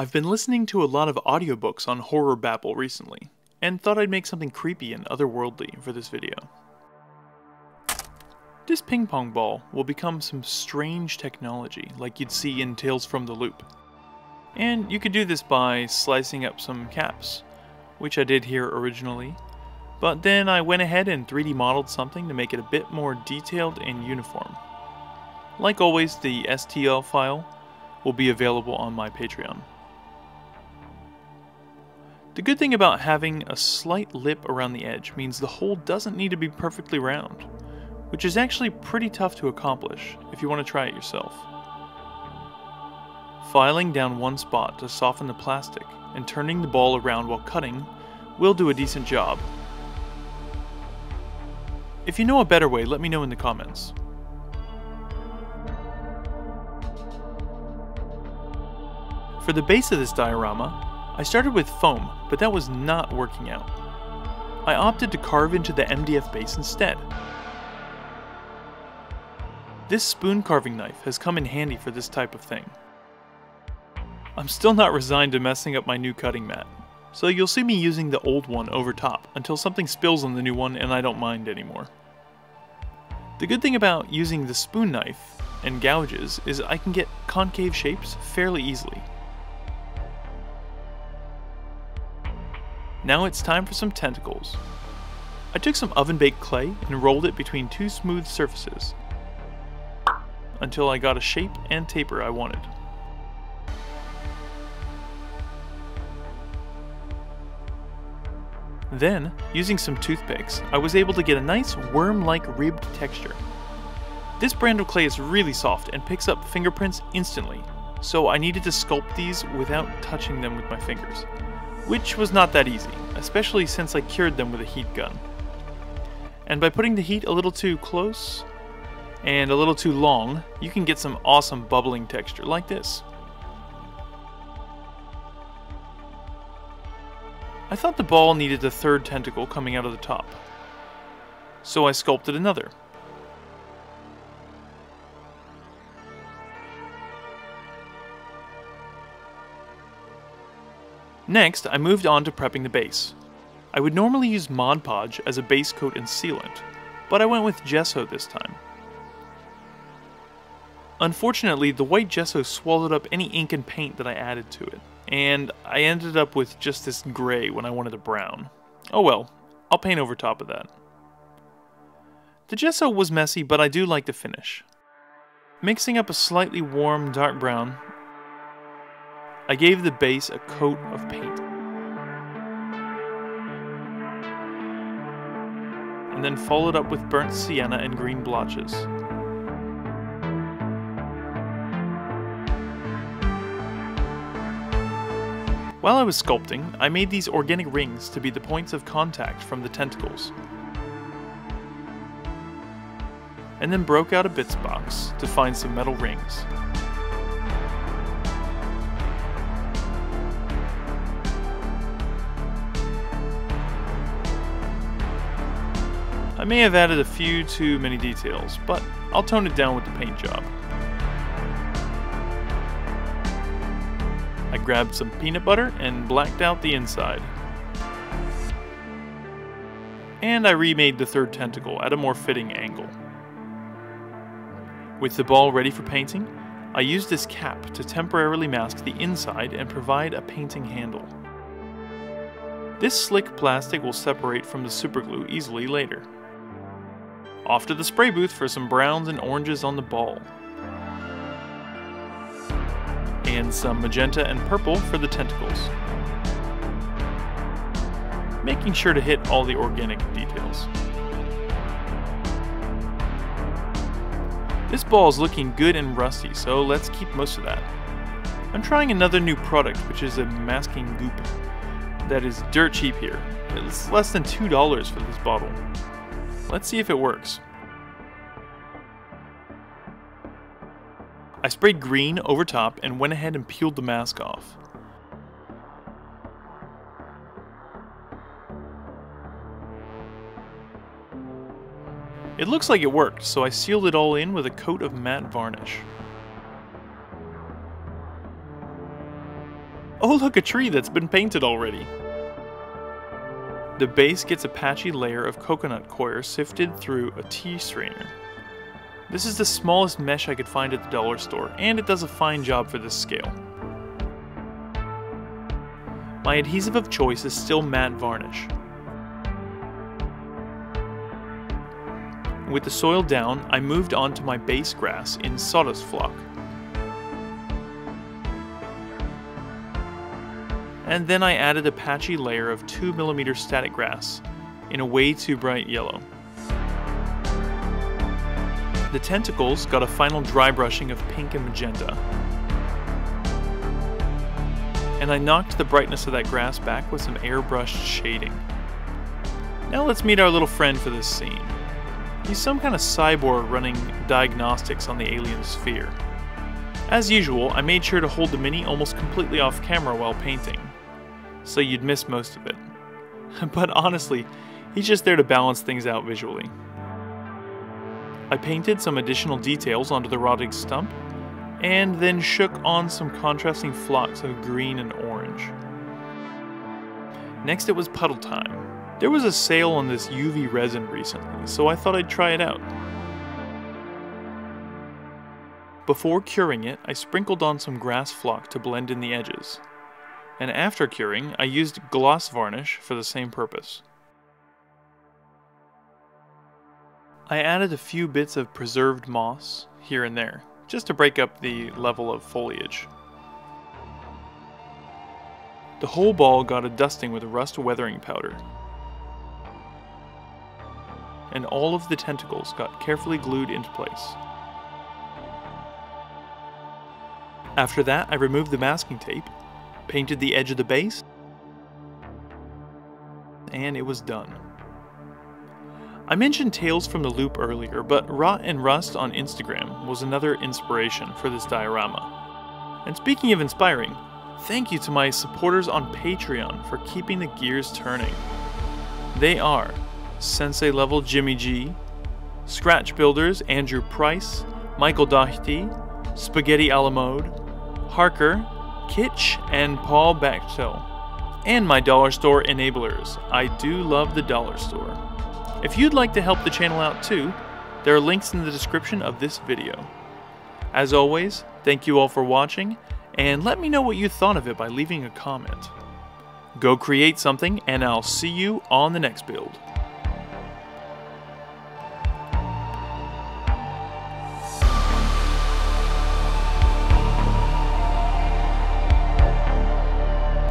I've been listening to a lot of audiobooks on HorrorBabble recently, and thought I'd make something creepy and otherworldly for this video. This ping pong ball will become some strange technology like you'd see in Tales from the Loop. And you could do this by slicing up some caps, which I did here originally, but then I went ahead and 3D modeled something to make it a bit more detailed and uniform. Like always, the STL file will be available on my Patreon. The good thing about having a slight lip around the edge means the hole doesn't need to be perfectly round, which is actually pretty tough to accomplish if you want to try it yourself. Filing down one spot to soften the plastic and turning the ball around while cutting will do a decent job. If you know a better way, let me know in the comments. For the base of this diorama, I started with foam, but that was not working out. I opted to carve into the MDF base instead. This spoon carving knife has come in handy for this type of thing. I'm still not resigned to messing up my new cutting mat, so you'll see me using the old one over top until something spills on the new one and I don't mind anymore. The good thing about using the spoon knife and gouges is I can get concave shapes fairly easily. Now it's time for some tentacles. I took some oven baked clay and rolled it between two smooth surfaces until I got a shape and taper I wanted. Then, using some toothpicks, I was able to get a nice worm-like ribbed texture. This brand of clay is really soft and picks up fingerprints instantly, so I needed to sculpt these without touching them with my fingers, which was not that easy, especially since I cured them with a heat gun. And by putting the heat a little too close and a little too long, you can get some awesome bubbling texture like this. I thought the ball needed a third tentacle coming out of the top, so I sculpted another. Next, I moved on to prepping the base. I would normally use Mod Podge as a base coat and sealant, but I went with gesso this time. Unfortunately, the white gesso swallowed up any ink and paint that I added to it, and I ended up with just this gray when I wanted a brown. Oh well, I'll paint over top of that. The gesso was messy, but I do like the finish. Mixing up a slightly warm dark brown, I gave the base a coat of paint. And then followed up with burnt sienna and green blotches. While I was sculpting, I made these organic rings to be the points of contact from the tentacles. And then broke out a bits box to find some metal rings. I may have added a few too many details, but I'll tone it down with the paint job. I grabbed some peanut butter and blacked out the inside. And I remade the third tentacle at a more fitting angle. With the ball ready for painting, I used this cap to temporarily mask the inside and provide a painting handle. This slick plastic will separate from the superglue easily later. Off to the spray booth for some browns and oranges on the ball. And some magenta and purple for the tentacles. Making sure to hit all the organic details. This ball is looking good and rusty, so let's keep most of that. I'm trying another new product, which is a masking goop that is dirt cheap here. It's less than $2 for this bottle. Let's see if it works. I sprayed green over top and went ahead and peeled the mask off. It looks like it worked, so I sealed it all in with a coat of matte varnish. Oh look, a tree that's been painted already! The base gets a patchy layer of coconut coir sifted through a tea strainer. This is the smallest mesh I could find at the dollar store, and it does a fine job for this scale. My adhesive of choice is still matte varnish. With the soil down, I moved on to my base grass in sawdust flock. And then I added a patchy layer of 2mm static grass in a way too bright yellow. The tentacles got a final dry brushing of pink and magenta. And I knocked the brightness of that grass back with some airbrushed shading. Now let's meet our little friend for this scene. He's some kind of cyborg running diagnostics on the alien sphere. As usual, I made sure to hold the Mini almost completely off camera while painting, so you'd miss most of it. but honestly, he's just there to balance things out visually. I painted some additional details onto the rotting stump, and then shook on some contrasting flocks of green and orange. Next it was puddle time. There was a sale on this UV resin recently, so I thought I'd try it out. Before curing it, I sprinkled on some grass flock to blend in the edges. And after curing, I used gloss varnish for the same purpose. I added a few bits of preserved moss here and there, just to break up the level of foliage. The whole ball got a dusting with rust weathering powder, and all of the tentacles got carefully glued into place. After that, I removed the masking tape, painted the edge of the base, and it was done. I mentioned Tales from the Loop earlier, but Rot and Rust on Instagram was another inspiration for this diorama. And speaking of inspiring, thank you to my supporters on Patreon for keeping the gears turning. They are Sensei Level Jimmy G, Scratch Builders Andrew Price, Michael Doherty, Spaghetti Alamode, Harker, Kitch, and Paul Bechtel. And my dollar store enablers. I do love the dollar store. If you'd like to help the channel out too, there are links in the description of this video. As always, thank you all for watching, and let me know what you thought of it by leaving a comment. Go create something, and I'll see you on the next build.